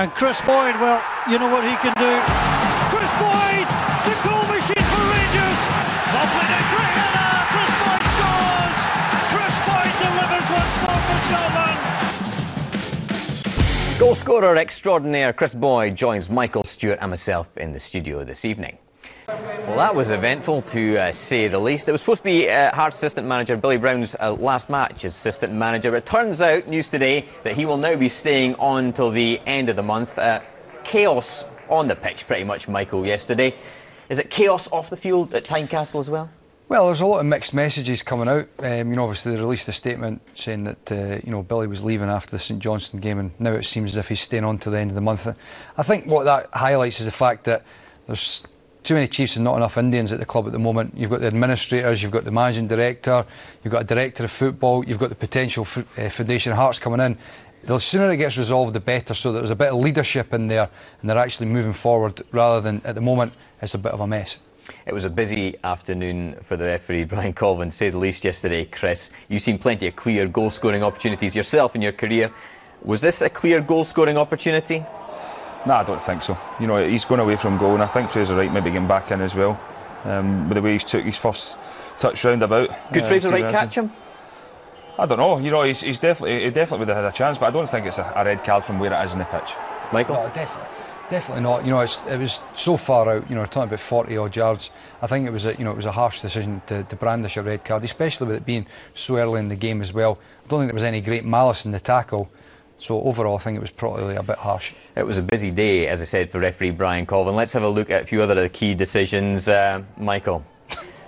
And Kris Boyd, well, you know what he can do. Kris Boyd, the goal machine for Rangers. Lovely to Graham. Kris Boyd scores. Kris Boyd delivers once more for Scotland. Goal scorer extraordinaire Kris Boyd joins Michael Stewart and myself in the studio this evening. Well, that was eventful to uh, say the least. It was supposed to be uh, Hearts assistant manager Billy Brown's uh, last match as assistant manager. but It turns out, news today, that he will now be staying on till the end of the month. Uh, chaos on the pitch, pretty much, Michael, yesterday. Is it chaos off the field at Tynecastle as well? Well, there's a lot of mixed messages coming out. Um, you know, obviously they released a statement saying that uh, you know Billy was leaving after the St Johnstone game, and now it seems as if he's staying on till the end of the month. I think what that highlights is the fact that there's too many Chiefs and not enough Indians at the club at the moment. You've got the administrators, you've got the managing director, you've got a director of football, you've got the potential uh, Foundation Hearts coming in. The sooner it gets resolved, the better, so there's a bit of leadership in there and they're actually moving forward rather than at the moment it's a bit of a mess. It was a busy afternoon for the referee, Brian Colvin, say the least, yesterday. Chris, you've seen plenty of clear goal scoring opportunities yourself in your career. Was this a clear goal scoring opportunity? No, I don't think so. You know, he's going away from goal, and I think Fraser Wright maybe getting back in as well. Um, with the way he's took his first touch round about. Could uh, Fraser Wright catch him? I don't know. You know, he's, he's definitely he definitely would have had a chance, but I don't think it's a, a red card from where it is in the pitch. Michael? No, definitely. Definitely not. You know, it was so far out. You know, we're talking about 40 odd yards. I think it was a, you know, it was a harsh decision to, to brandish a red card, especially with it being so early in the game as well. I don't think there was any great malice in the tackle. So overall, I think it was probably a bit harsh. It was a busy day, as I said, for referee Brian Colvin. Let's have a look at a few other key decisions. Uh, Michael,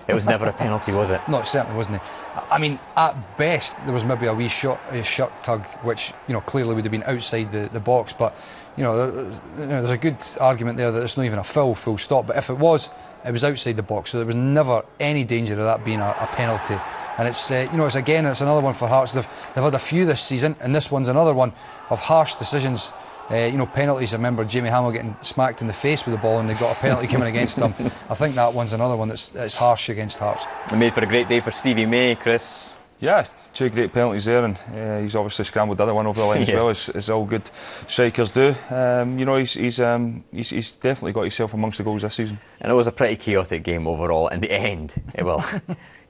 it was never a penalty, was it? No, it certainly wasn't. It? I mean, at best, there was maybe a wee shot, a shirt tug, which you know clearly would have been outside the, the box. But you know, there, you know, there's a good argument there that it's not even a full full stop. But if it was, it was outside the box, so there was never any danger of that being a, a penalty. And it's uh, you know it's again it's another one for Hearts. They've, they've had a few this season, and this one's another one of harsh decisions. Uh, you know penalties. I remember Jamie Hamill getting smacked in the face with the ball, and they got a penalty coming against them. I think that one's another one that's, that's harsh against Hearts. It made for a great day for Stevie May, Chris. Yeah, two great penalties there, and uh, he's obviously scrambled the other one over the line yeah. as well, as, as, all good strikers do. Um, you know, he's he's, um, he's, he's definitely got himself amongst the goals this season. And it was a pretty chaotic game overall. In the end, it will.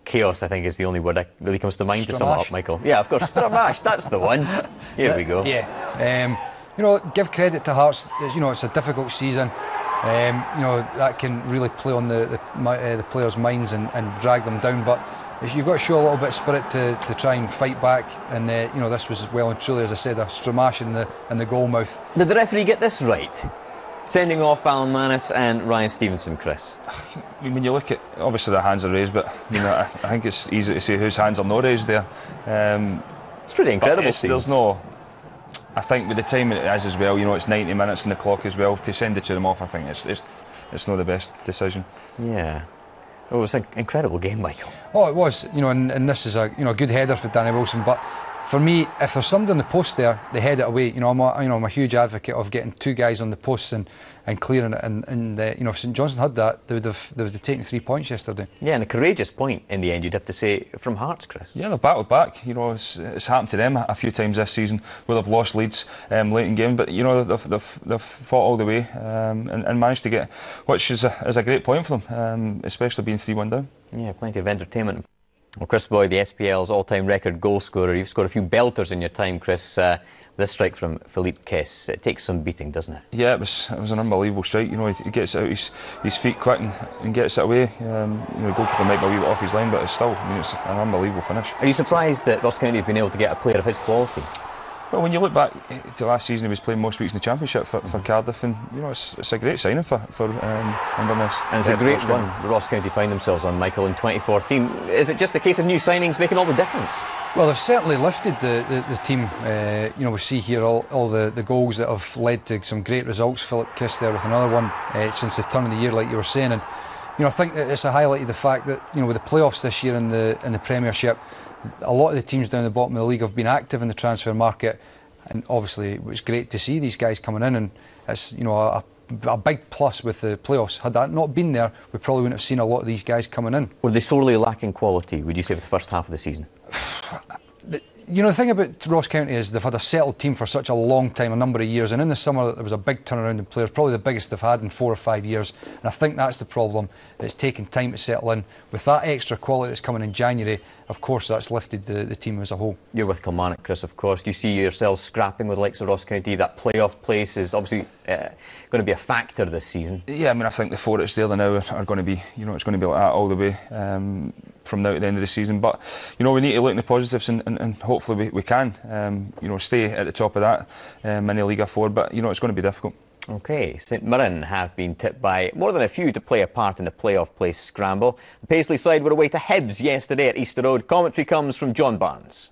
Chaos, I think, is the only word that really comes to mind Stramash. to sum it up, Michael. Yeah, of course, Stramash, that's the one. Here we go. Yeah. Um, you know, give credit to Hearts. You know, it's a difficult season. Um, you know, that can really play on the the, uh, the players' minds and, and, drag them down. But you've got to show a little bit of spirit to, to try and fight back. And uh, you know, this was well and truly, as I said, a Stramash in the in the goal mouth. Did the referee get this right? Sending off Alan Mannus and Ryan Stevenson, Chris. When you look at, obviously the hands are raised, but you know, I, I think it's easy to see whose hands are not raised there. Um, it's pretty incredible. It's, there's no. I think with the time it is as well, you know, it's 90 minutes in the clock as well. To send the two of them off, I think it's it's, it's not the best decision. Yeah. Oh, it was an incredible game, Michael. Oh, it was. You know, and, and this is a you know good header for Danny Wilson, but for me, if there's somebody on the post there, they head it away. You know, I'm a, you know, I'm a huge advocate of getting two guys on the posts and, and clearing it. And, and uh, you know, if St Johnstone had that, they would have they would have taken three points yesterday. Yeah, and a courageous point in the end, you'd have to say from Hearts, Chris. Yeah, they've battled back. You know, it's, it's happened to them a few times this season where they've lost leads um, late in game, but you know they've, they've, they've fought all the way um, and, and, managed to get, which is a, is a great point for them, um, especially being three one down. Yeah, plenty of entertainment. Well, Kris Boyd, the SPL's all-time record goal scorer. You've scored a few belters in your time, Chris. Uh, this strike from Filip Kiss, it takes some beating, doesn't it? Yeah, it was, it was an unbelievable strike. You know, he, gets out his, his feet quick and, and gets it away. Um, you know, goalkeeper might be a wee bit off his line, but it's still, I mean, it's an unbelievable finish. Are you surprised that Ross County have been able to get a player of his quality? Well, when you look back to last season, he was playing most weeks in the Championship for, for Cardiff, and you know it's, it's a great signing for for um, Inverness. And it's a great run the Ross County find themselves on, Michael, in 2014. Is it just a case of new signings making all the difference? Well, they've certainly lifted the, the, the team. Uh, you know, we see here all, all the, the goals that have led to some great results. Filip Kiss there with another one uh, since the turn of the year, like you were saying, and you know I think that it's a highlight of the fact that you know with the playoffs this year in the in the Premiership, a lot of the teams down the bottom of the league have been active in the transfer market and obviously it was great to see these guys coming in, and it's you know a, a big plus with the playoffs. Had that not been there, we probably wouldn't have seen a lot of these guys coming in. Were they sorely lacking quality? Would you say for the first half of the season? you know, the thing about Ross County is they've had a settled team for such a long time, a number of years, and in the summer there was a big turnaround in players, probably the biggest they've had in four or five years. And I think that's the problem. It's taken time to settle in. With that extra quality that's coming in January, of course, that's lifted the, the team as a whole. You're with Kilmarnock, Chris, of course. Do you see yourselves scrapping with the likes of Ross County? That playoff place is obviously uh, going to be a factor this season. Yeah, I mean, I think the four that's there now are, are going to be, you know, it's going to be like that all the way. Um, from now to the end of the season. But you know, we need to look in the positives, and, and, and hopefully we, we can, um, you know, stay at the top of that um, in the League Four. But you know, it's going to be difficult. Okay, St Mirren have been tipped by more than a few to play a part in the playoff place scramble. The Paisley side were away to Hibs yesterday at Easter Road. Commentary comes from John Barnes.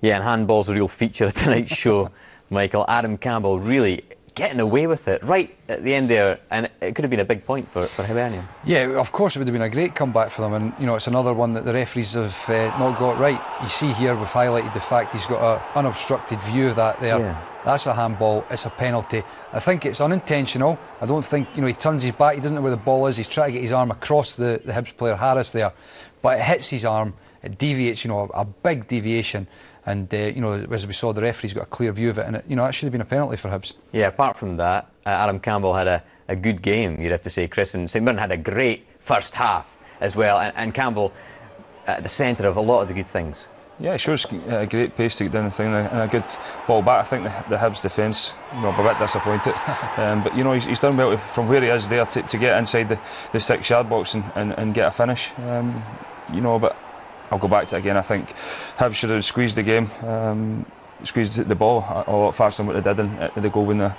Yeah, and handball's a real feature of tonight's show. Michael, Adam Campbell really getting away with it right at the end there, and it could have been a big point for, for Hibernian. Yeah, of course it would have been a great comeback for them, and you know it's another one that the referees have uh, not got right. You see here we've highlighted the fact he's got an unobstructed view of that there. Yeah. That's a handball. It's a penalty. I think it's unintentional. I don't think you know he turns his back. He doesn't know where the ball is. He's trying to get his arm across the the Hibs player Harris there, but it hits his arm. It deviates. You know a, a big deviation. And uh, you know, as we saw, the referee's got a clear view of it, and it, you know that should have been a penalty for Hibs. Yeah. Apart from that, uh, Adam Campbell had a, a good game. You'd have to say, Chris, and St Mirren had a great first half as well, and, and Campbell at the centre of a lot of the good things. Yeah, it shows a uh, great pace to get down the thing and a good ball back. I think the, the Hibs defence, you know, a bit disappointed. um, but, you know, he's, he's, done well from where he is there to, to get inside the, the six yard box and, and, and get a finish. Um, you know, but I'll go back to it again. I think Hibs should have squeezed the game, um, squeezed the ball a, lot faster than what they did in, in the goal when they,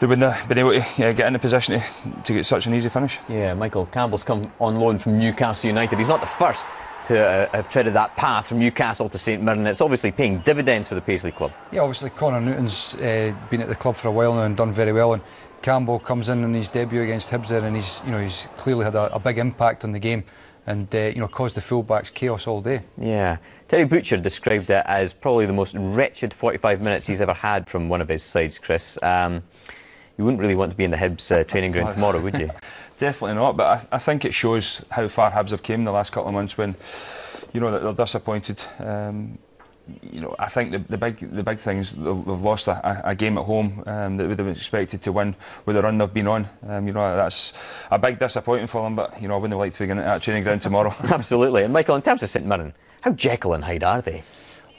they wouldn't have been able to yeah, get in the position to, to get such an easy finish. Yeah, Michael Campbell's come on loan from Newcastle United. He's not the first to uh, have treaded that path from Newcastle to St Mirren. It's obviously paying dividends for the Paisley club. Yeah, obviously Conor Newton's uh, been at the club for a while now and done very well. And Campbell comes in in his debut against Hibs there, and he's you know he's clearly had a, a big impact on the game and uh, you know caused the fullbacks chaos all day. Yeah, Terry Butcher described it as probably the most wretched 45 minutes he's ever had from one of his sides. Chris, um, you wouldn't really want to be in the Hibs uh, training ground tomorrow, would you? Definitely not. But I, I, think it shows how far Hibs have came in the last couple of months when you know they're disappointed. Um, you know, I think the, the big the big thing is they've lost a, a game at home um, that would have expected to win with the run they've been on. Um, you know, that's a big disappointment for them. But you know, I wouldn't like to be that training ground tomorrow. Absolutely. And Michael, in terms of St Mirren, how Jekyll and Hyde are they?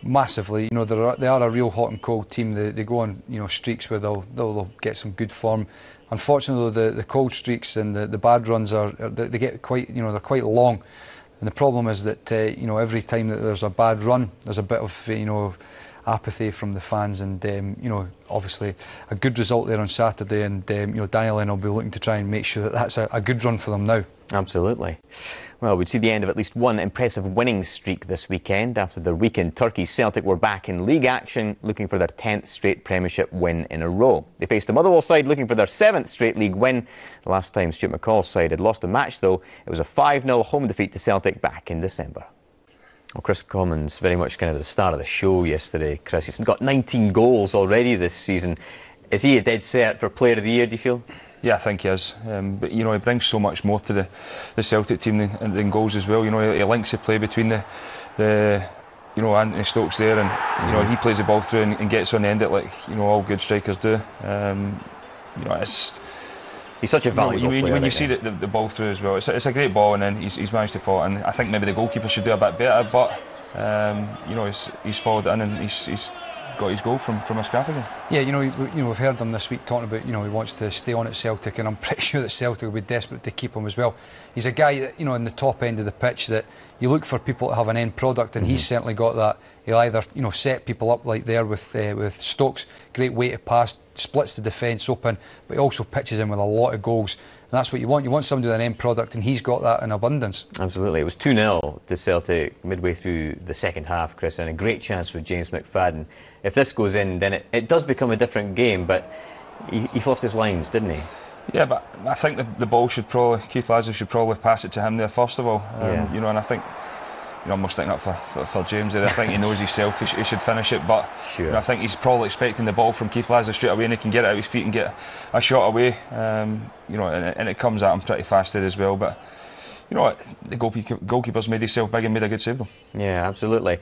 Massively, you know, they're, they are a real hot and cold team. They, they go on, you know, streaks where they'll, they'll, they'll get some good form. Unfortunately, the, the cold streaks and the, the bad runs are they, they get quite, you know, they're quite long. And the problem is that uh, you know every time that there's a bad run, there's a bit of you know apathy from the fans, and um, you know obviously a good result there on Saturday, and um, you know Daniel Lennon will be looking to try and make sure that that's a, a good run for them now. Absolutely. Well, we'd see the end of at least one impressive winning streak this weekend. After their weekend, Turkey, Celtic were back in league action, looking for their 10th straight Premiership win in a row. They faced the Motherwell side looking for their 7th straight league win. The last time Stuart McCall's side had lost a match, though, it was a 5 0 home defeat to Celtic back in December. Well, Kris Commons, very much kind of the star of the show yesterday. Chris, he's got 19 goals already this season. Is he a dead set for Player of the Year, do you feel? Yeah, I think he is. Um, but you know, he brings so much more to the, the Celtic team than, than goals as well. You know, he, he links the play between the the you know Anthony Stokes there, and you know he plays the ball through and, and gets on the end it like you know all good strikers do. Um, you know, it's. He's such a valuable you know, player. When you see the, the, the, ball through as well, it's a, it's a great ball, and then he's, he's managed to fall. And I think maybe the goalkeeper should do a bit better, but um, you know he's, he's followed in and he's, he's got his goal from, from a scrap again. Yeah, you know, you know, we've heard him this week talking about, you know, he wants to stay on at Celtic, and I'm pretty sure that Celtic will be desperate to keep him as well. He's a guy that, you know, in the top end of the pitch that you look for people to have an end product, and mm-hmm. he's certainly got that. He'll either, you know, set people up like there with uh, with Stokes, great way to pass, splits the defence open, but he also pitches in with a lot of goals. And that's what you want. You want somebody with an end product, and he's got that in abundance. Absolutely. It was 2 0 to Celtic midway through the second half, Chris, and a great chance for James McFadden if this goes in, then it, it does become a different game. But he, he fluffed his lines, didn't he? Yeah, but I think the, the ball should probably Keith Lasley should probably pass it to him there first of all. Um, yeah. You know, and I think you know, I'm almost thinking up for, for, for James there. I think he knows he's selfish, he should finish it, but sure. you know, I think he's probably expecting the ball from Keith Lasley straight away, and he can get it out his feet and get a shot away. Um, you know, and, and, it comes at him pretty fast there as well. But you know what, the goalkeeper, goalkeeper's made himself big and made a good save, though. Yeah, absolutely.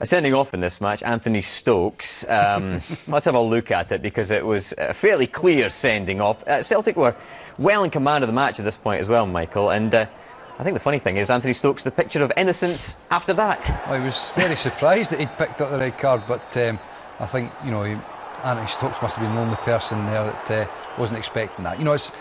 Uh, sending off in this match, Anthony Stokes. Um, let's have a look at it because it was a fairly clear sending off. Uh, Celtic were well in command of the match at this point as well, Michael, and. Uh, I think the funny thing is Anthony Stokes, the picture of innocence after that. Well, I was very surprised that he'd picked up the red card, but um, I think you know Anthony Stokes must have been the only person there that uh, wasn't expecting that. You know, it's,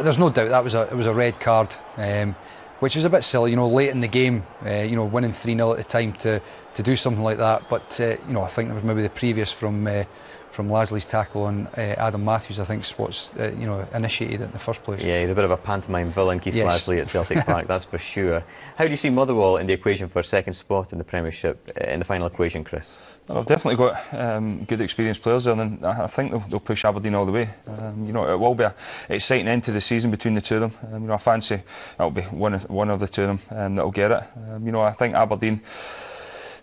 there's no doubt that was a it was a red card, um, which is a bit silly. You know, late in the game, uh, you know, winning three 0 at the time to to do something like that. But uh, you know, I think there was maybe the previous from uh, from Lasley's tackle on uh, Adam Matthews, I think, is what's uh, you know initiated it in the first place. Yeah, he's a bit of a pantomime villain, Keith yes. Lasley at Celtic Park, that's for sure. How do you see Motherwell in the equation for second spot in the Premiership uh, in the final equation, Chris? Well, I've definitely got um, good experienced players there, and I think they'll, they'll push Aberdeen all the way. Um, you know, it will be an exciting end to the season between the two of them. Um, you know, I fancy it'll be one of, one of the two of them um, that'll get it. Um, you know, I think Aberdeen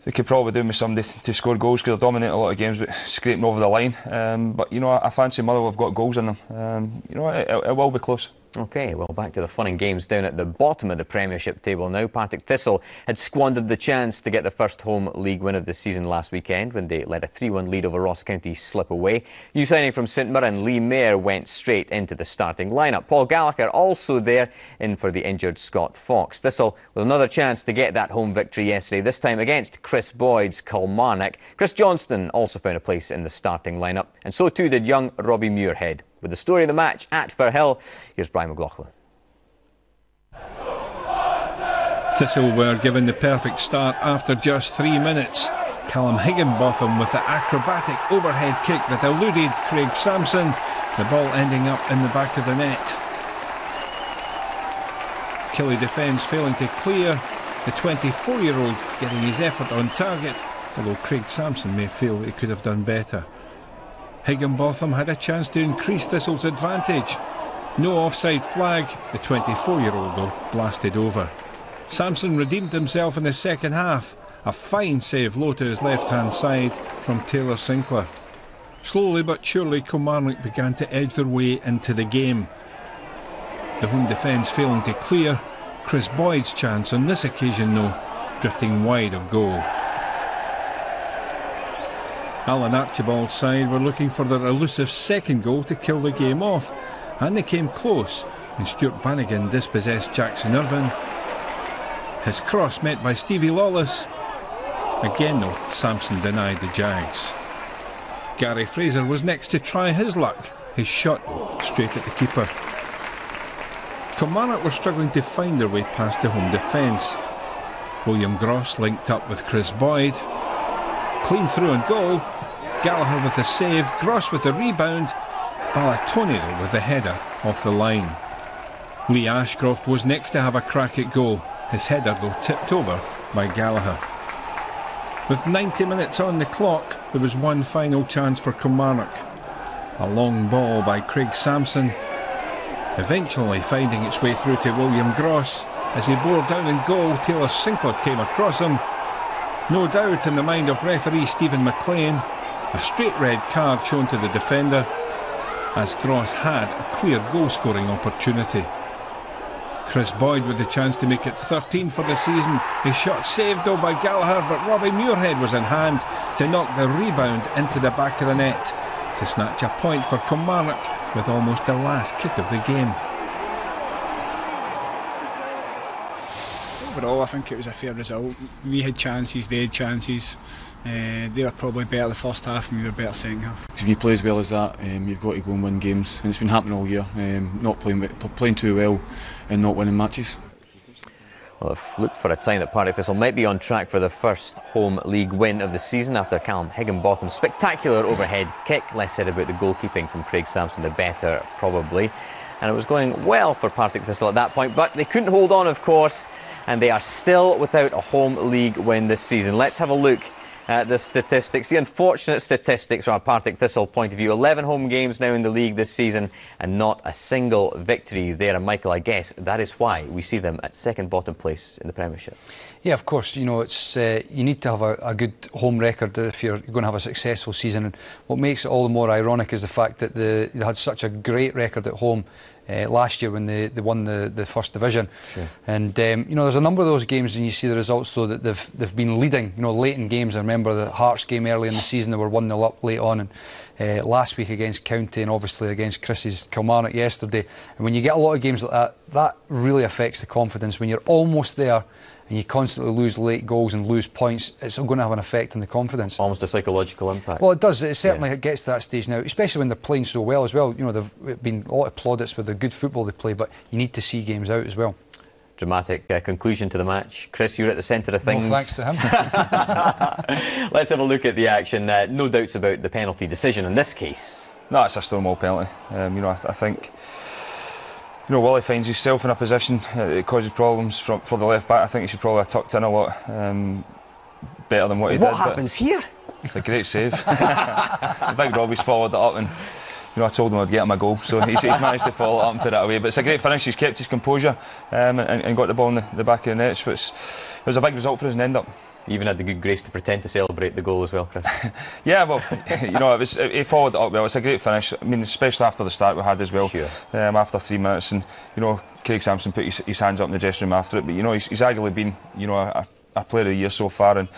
they could probably do with somebody to score goals because they dominate a lot of games, but scraping over the line. Um, but you know, I, I fancy have got goals in them. Um, you know, it, it will be close. Okay, well, back to the fun and games down at the bottom of the Premiership table now. Partick Thistle had squandered the chance to get the first home league win of the season last weekend when they let a 3 1 lead over Ross County slip away. New signing from St Mirren, Lee Mair, went straight into the starting lineup. Paul Gallacher also there in for the injured Scott Fox. Thistle with another chance to get that home victory yesterday, this time against Kris Boyd's Kilmarnock. Chris Johnston also found a place in the starting lineup, and so too did young Robbie Muirhead. With the story of the match at Firhill, here's Brian McLaughlin. Thistle were given the perfect start after just three minutes. Kallum Higginbotham with the acrobatic overhead kick that eluded Craig Samson, the ball ending up in the back of the net. Killie defence failing to clear, the 24 year old getting his effort on target, although Craig Samson may feel he could have done better. Higginbotham had a chance to increase Thistle's advantage. No offside flag, the 24 year old though blasted over. Samson redeemed himself in the second half. A fine save low to his left hand side from Taylor Sinclair. Slowly but surely, Kilmarnock began to edge their way into the game. The home defence failing to clear. Kris Boyd's chance on this occasion, though, drifting wide of goal. Alan Archibald's side were looking for their elusive second goal to kill the game off, and they came close when Stuart Bannigan dispossessed Jackson Irvine. His cross met by Stevie Lawless. Again, though, Samson denied the Jags. Gary Fraser was next to try his luck, his shot straight at the keeper. Kilmarnock were struggling to find their way past the home defence. William Gros linked up with Kris Boyd. Clean through and goal. Gallacher with the save, Gros with the rebound, Balatoni with the header off the line. Lee Ashcroft was next to have a crack at goal, his header though tipped over by Gallacher. With 90 minutes on the clock, there was one final chance for Kilmarnock. A long ball by Craig Samson, eventually finding its way through to William Gros. As he bore down in goal, Taylor Sinclair came across him. No doubt in the mind of referee Stephen McLean, a straight red card shown to the defender, as Gros had a clear goal scoring opportunity. Kris Boyd with the chance to make it 13 for the season. His shot saved though by Gallacher, but Robbie Muirhead was in hand to knock the rebound into the back of the net to snatch a point for Kilmarnock with almost the last kick of the game. Overall, I think it was a fair result. We had chances, they had chances. Uh, they were probably better the first half and we were better second half. If you play as well as that, um, you've got to go and win games, and it's been happening all year. Um, not playing playing too well and not winning matches. Well, I've looked for a time that Partick Thistle might be on track for the first home league win of the season after Kallum Higginbotham's spectacular overhead kick. Less said about the goalkeeping from Craig Samson, the better, probably. And it was going well for Partick Thistle at that point, but they couldn't hold on, of course, and they are still without a home league win this season. Let's have a look at the statistics, the unfortunate statistics from a Partick Thistle point of view. 11 home games now in the league this season and not a single victory there. And Michael, I guess that is why we see them at second bottom place in the Premiership. Yeah, of course. You know, it's uh, you need to have a, a, good home record if you're going to have a successful season. And what makes it all the more ironic is the fact that the, they had such a great record at home uh, last year when they, they won the, the first division. Sure. And um, you know, there's a number of those games, and you see the results though that they've they've been leading. You know, late in games. I remember the Hearts game early in the season; they were one 0 up late on, and uh, last week against County, and obviously against Chris's Kilmarnock yesterday. And when you get a lot of games like that, that really affects the confidence. When you're almost there and you constantly lose late goals and lose points, it's going to have an effect on the confidence. Almost a psychological impact. Well, it does. It certainly yeah. gets to that stage now, especially when they're playing so well as well. You know, there've been a lot of plaudits with the good football they play, but you need to see games out as well. Dramatic uh, conclusion to the match. Chris, you're at the centre of things. Well, thanks to him. Let's have a look at the action. Uh, no doubts about the penalty decision in this case. No, it's a Stonewall penalty. Um, you know, I, th I think you know, Wally finds himself in a position it causes problems from, for the left back. I think he should probably have tucked in a lot um, better than what he what did. What happens here? A great save. Big Robbie's followed that up and you know, I told him I'd get him a goal, so he's, he's managed to follow it up and put it away. But it's a great finish. He's kept his composure um, and, and, got the ball in the, the back of the net. So it was a big result for us in end up. You even had the good grace to pretend to celebrate the goal as well, Chris. yeah, well, you know, it was followed it up well. It's a great finish. I mean, especially after the start we had as well. Sure. Um, after three minutes, and you know, Craig Samson put his, his, hands up in the dressing room after it. But you know, he's, he's arguably been, you know, a, a player of the year so far, and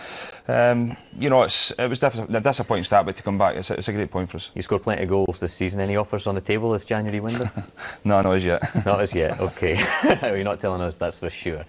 um, you know it's it was a disappointing start, but to come back, it's a, it's a great point for us. You scored plenty of goals this season. Any offers on the table this January window? no, not as yet. not as yet. Okay, you're not telling us that's for sure.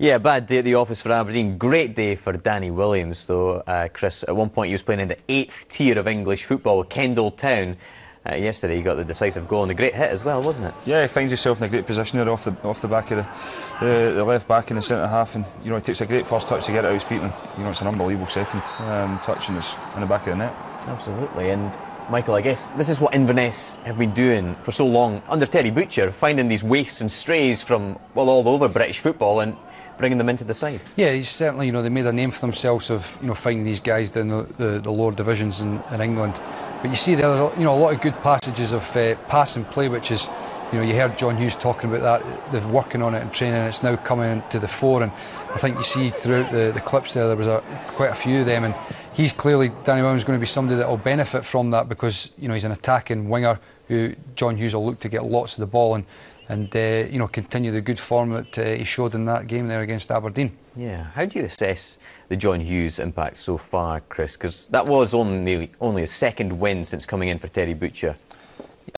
Yeah, bad day at the office for Aberdeen. Great day for Danny Williams, though. Uh, Chris, at one point he was playing in the eighth tier of English football with Kendal Town. Uh, yesterday he got the decisive goal and a great hit as well, wasn't it? Yeah, he finds himself in a great position there off the off the back of the, the, the left back in the centre half, and you know he takes a great first touch to get it out his feet, and you know it's an unbelievable second um, touch, and it's in the back of the net. Absolutely, and Michael, I guess this is what Inverness have been doing for so long under Terry Butcher, finding these waifs and strays from well all over British football and bringing them into the side. Yeah, he's certainly, you know, they made a name for themselves of, you know, finding these guys down the, the, the lower divisions in, in, England. But you see there are, you know, a lot of good passages of uh, pass and play, which is, you know, you heard John Hughes talking about that. They're working on it and training. It's now coming to the fore, and I think you see throughout the, the clips there, there was a, quite a few of them, and he's clearly Danny Williams going to be somebody that will benefit from that because you know he's an attacking winger who John Hughes will look to get lots of the ball and and uh, you know continue the good form that uh, he showed in that game there against Aberdeen. Yeah, how do you assess the John Hughes impact so far, Chris? Because that was only only a second win since coming in for Terry Butcher.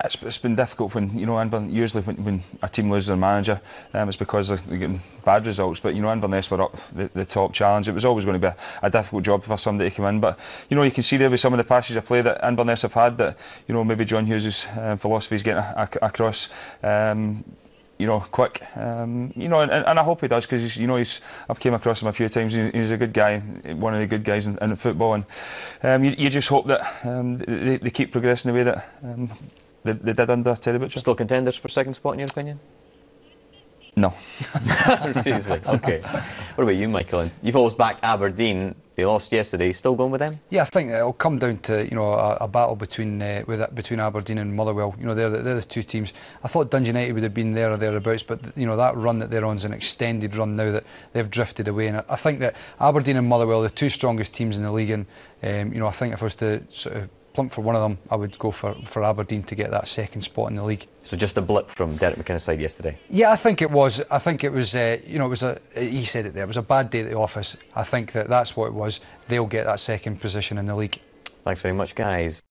It's, it's been difficult when you know Inverness, usually when, when a team loses their manager, um, it's because they're getting bad results. But you know Inverness were up the, the top challenge. It was always going to be a, a, difficult job for somebody to come in. But you know you can see there with some of the passages of play that Inverness have had that you know maybe John Hughes' um, philosophy is getting a, a, across. Um, you know, quick. Um, you know, and, and, I hope he does because you know he's. I've came across him a few times. He's a good guy, one of the good guys in, in football, and um, you, you, just hope that um, they, they, keep progressing the way that um, they, they, did under Terry Butcher. Still contenders for second spot in your opinion? No. Seriously, okay. What about you, Michael? You've always backed Aberdeen. They lost yesterday. Still going with them? Yeah, I think it'll come down to you know a, a battle between uh, with between Aberdeen and Motherwell. You know they're the, they're the two teams. I thought Dundee United would have been there or thereabouts, but you know that run that they're on is an extended run now that they've drifted away. And I think that Aberdeen and Motherwell, are the two strongest teams in the league, and um, you know I think if I was to sort of plump for one of them, I would go for, for Aberdeen to get that second spot in the league. So just a blip from Derek McInnes' side yesterday. Yeah, I think it was. I think it was. Uh, you know, it was a. He said it there. It was a bad day at the office. I think that that's what it was. They'll get that second position in the league. Thanks very much, guys.